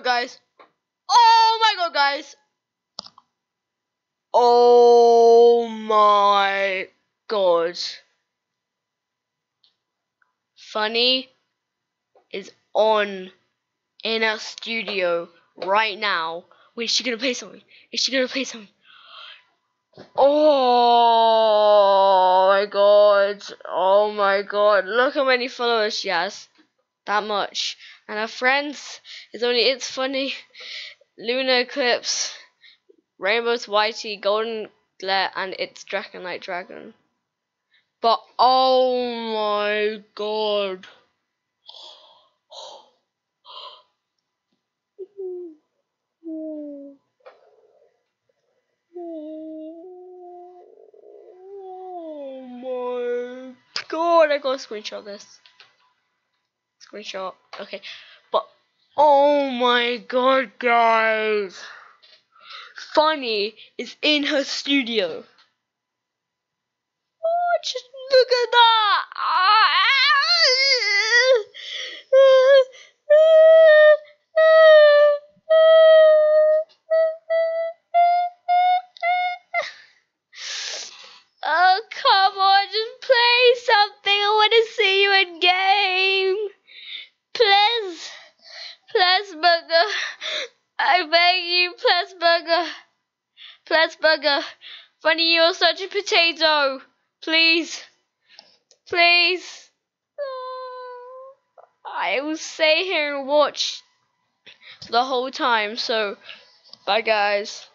god, guys. Oh my god, guys. Oh my god. Funneh is on in our studio right now. Wait, is she gonna play something? Is she gonna play something? Oh my god. Oh my god. Look how many followers she has. That much. And her friends is only ItsFunneh, Lunar Eclipse, Rainbow's Whitey, Golden Glare, and It's Dragonite Dragon. But oh my god. Oh my god, I gotta screenshot this. Screenshot. Okay. But oh my god guys. Funneh is in her studio. Oh just look at that. I beg you, please, Burger. Please, Burger. Funneh, you're such a potato. Please. Please. Ah, I will stay here and watch the whole time, so bye guys.